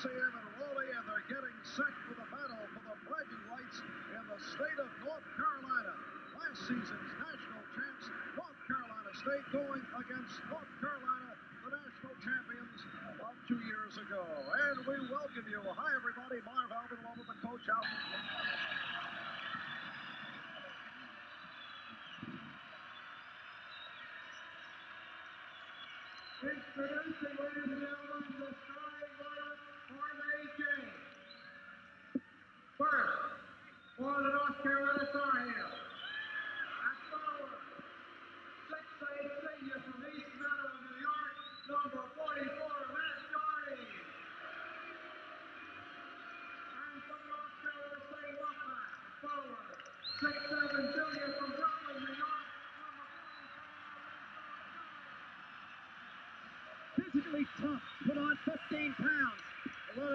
Coliseum and and they're getting set for the battle for the bragging rights in the state of North Carolina. Last season's national champs, North Carolina State going against North Carolina, the national champions about two years ago. And we welcome you. Hi, everybody. Marv along with the coach. Introducing, ladies and gentlemen, the for the game. First, for the North Carolina Tar Heels. At forward, 6'8 senior from East Meadow, New York, number 44, Matt Doherty. And for North Carolina State Wolfpack, at forward, 6'7 junior from Brooklyn, New York, physically tough, put on 15 pounds.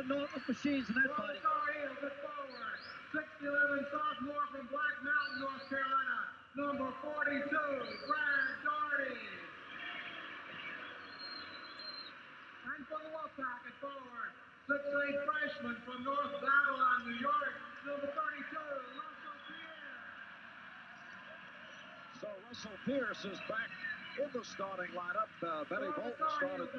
Enormous machines in that For body. Heels at forward, 6'11 sophomore from Black Mountain, North Carolina, number 42, Brad Daugherty. And for the Wolfpack at forward, 6'8 freshman from North Babylon, New York, number 32, Russell Pierre. So Russell Pierce is back in the starting lineup. Uh, For Bolton Tar started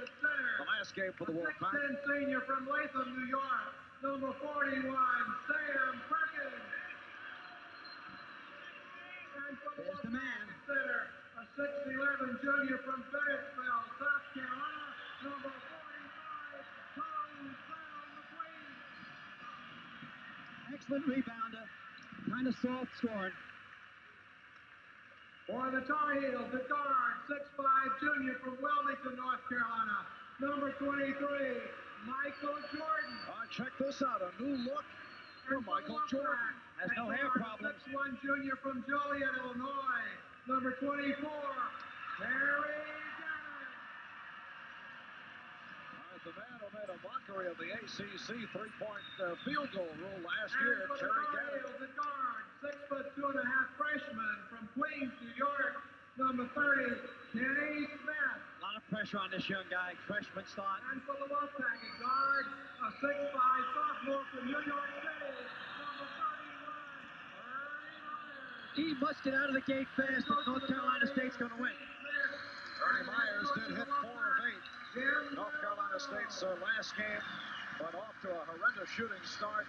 Heels at center, the last game for the Wolfpack. 6'10 senior from Latham, New York, number 41, Sam Perkins. And for There's the man. center, a 6'11 junior from Fayetteville, South Carolina, number 45, Tone Brown McQueen. Excellent rebounder. Kind of soft scoring. For the Tar Heels, the guard, 6'5 junior from Wilmington, North Carolina, number 23, Michael Jordan. Uh, check this out, a new look for Michael Jordan. Has no hair problems. 6'1 junior from Joliet, Illinois, number 24, Terry right, the man who made a mockery of the ACC three-point uh, field goal rule last year, And the Terry Gannon. The guard, six foot two and a half freshman from Queens, New York, number 30, Kenny Smith. A lot of pressure on this young guy. Freshman start. And for the Wolfpack, a guard, a six-five sophomore from New York City, number 31, He must get out of the gate fast if North Carolina State's going to win. Ernie Myers did hit four of eight. North Carolina State's uh, last game, but off to a horrendous shooting start.